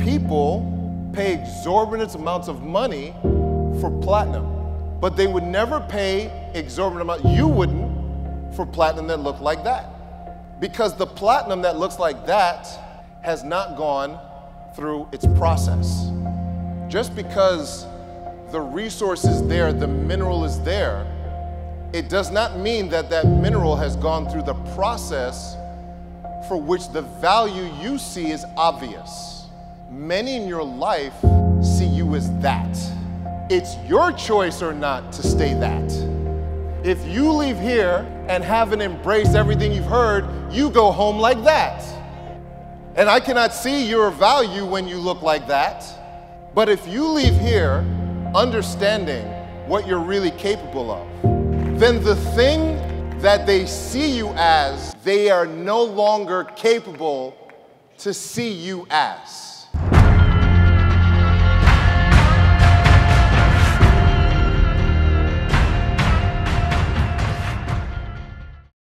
People pay exorbitant amounts of money for platinum, but they would never pay exorbitant amount. You wouldn't for platinum that looked like that, because the platinum that looks like that has not gone through its process. Just because the resource is there, the mineral is there, it does not mean that that mineral has gone through the process for which the value you see is obvious. Many in your life see you as that. It's your choice or not to stay that. If you leave here and haven't embraced everything you've heard, you go home like that. And I cannot see your value when you look like that. But if you leave here understanding what you're really capable of, then the thing that they see you as, they are no longer capable to see you as.